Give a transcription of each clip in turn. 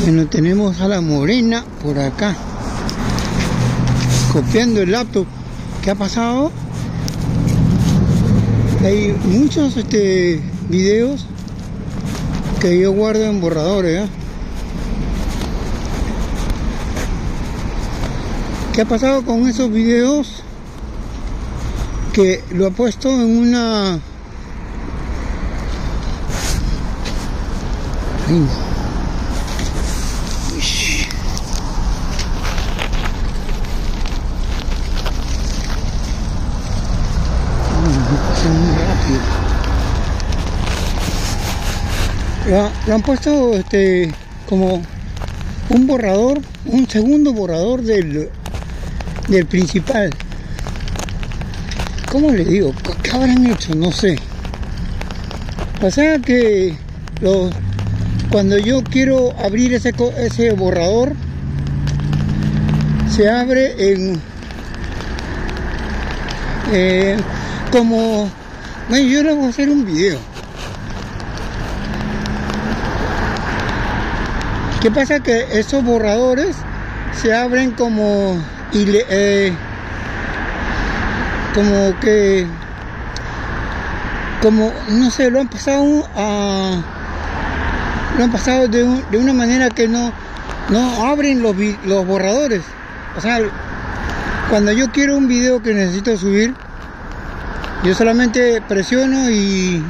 Bueno, tenemos a la morena por acá. Copiando el laptop. ¿Qué ha pasado? Hay muchos este, videos que yo guardo en borradores. ¿eh? ¿Qué ha pasado con esos videos? Que lo ha puesto en una... Uish. Ay, pasa muy rápido. Lo, lo han puesto este como un borrador, un segundo borrador del, del principal. ¿Cómo le digo? ¿Qué habrán hecho? No sé. Sea que los, cuando yo quiero abrir ese, ese borrador, se abre en eh, como bueno, yo le voy a hacer un video. ¿Qué pasa? Que esos borradores se abren como ile- eh, como que como no sé lo han pasado a lo han pasado de, de una manera que no no abren los, los borradores o sea cuando yo quiero un video que necesito subir yo solamente presiono y,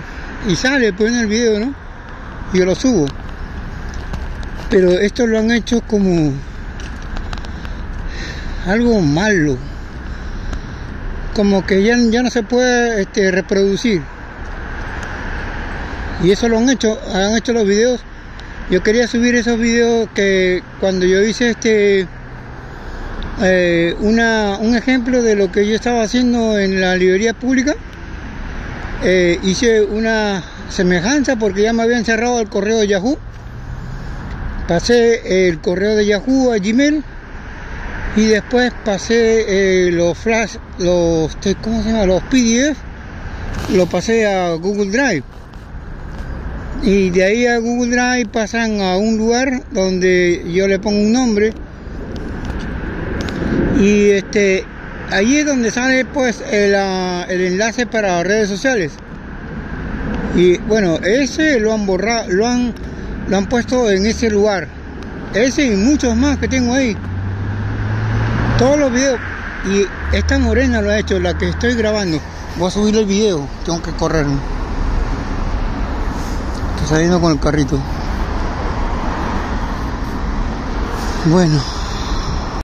y sale pues en el video no y yo lo subo. Pero esto lo han hecho como algo malo. Como que ya, ya no se puede este, reproducir. Y eso lo han hecho han hecho los videos. Yo quería subir esos videos que cuando yo hice este eh, una, un ejemplo de lo que yo estaba haciendo en la librería pública eh, hice una semejanza porque ya me habían cerrado el correo de Yahoo pasé el correo de Yahoo a Gmail y después pasé eh, los flash los ¿cómo se llama? los PDF lo pasé a Google Drive y de ahí a Google Drive pasan a un lugar donde yo le pongo un nombre y este allí es donde sale pues el, ah, el enlace para redes sociales. Y bueno ese lo han borrado lo han lo han puesto en ese lugar. Ese y muchos más que tengo ahí. Todos los videos y esta morena lo ha hecho la que estoy grabando. Voy a subir el video tengo que correr estoy saliendo con el carrito. Bueno